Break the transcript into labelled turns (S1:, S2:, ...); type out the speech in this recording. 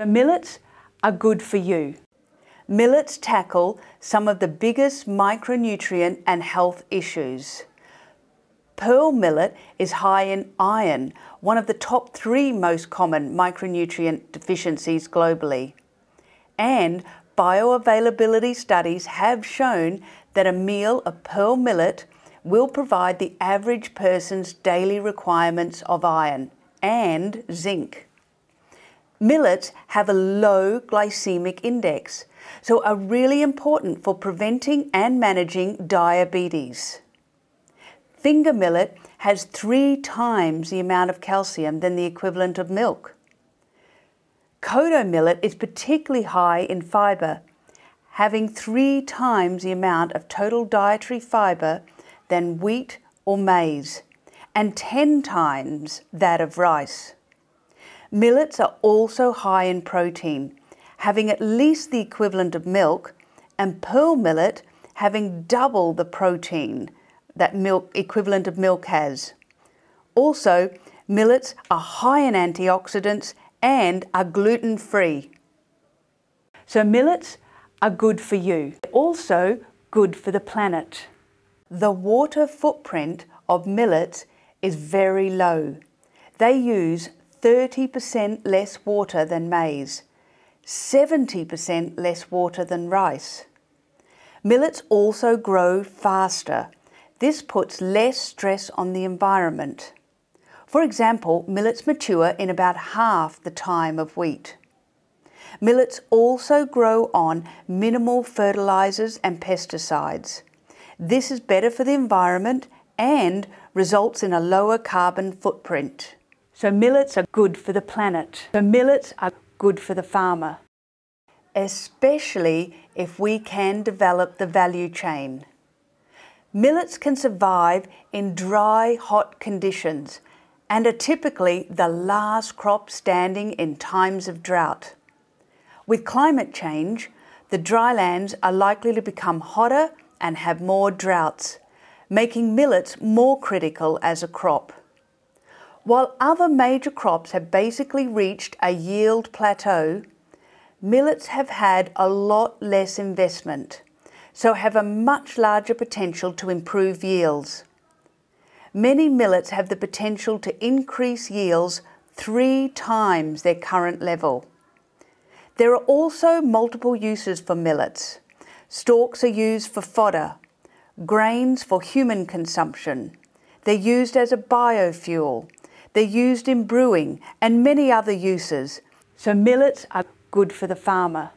S1: The millets are good for you. Millets tackle some of the biggest micronutrient and health issues. Pearl millet is high in iron, one of the top three most common micronutrient deficiencies globally. And bioavailability studies have shown that a meal of pearl millet will provide the average person's daily requirements of iron and zinc. Millets have a low glycemic index, so are really important for preventing and managing diabetes. Finger millet has three times the amount of calcium than the equivalent of milk. Kodo millet is particularly high in fibre, having three times the amount of total dietary fibre than wheat or maize, and 10 times that of rice. Millets are also high in protein, having at least the equivalent of milk, and pearl millet having double the protein that milk equivalent of milk has. Also, millets are high in antioxidants and are gluten free. So millets are good for you, also good for the planet. The water footprint of millets is very low. They use 30% less water than maize, 70% less water than rice. Millets also grow faster. This puts less stress on the environment. For example, millets mature in about half the time of wheat. Millets also grow on minimal fertilisers and pesticides. This is better for the environment and results in a lower carbon footprint. So millets are good for the planet. So millets are good for the farmer, especially if we can develop the value chain. Millets can survive in dry, hot conditions and are typically the last crop standing in times of drought. With climate change, the dry lands are likely to become hotter and have more droughts, making millets more critical as a crop. While other major crops have basically reached a yield plateau, millets have had a lot less investment, so have a much larger potential to improve yields. Many millets have the potential to increase yields three times their current level. There are also multiple uses for millets. Stalks are used for fodder, grains for human consumption. They're used as a biofuel they're used in brewing and many other uses, so millets are good for the farmer.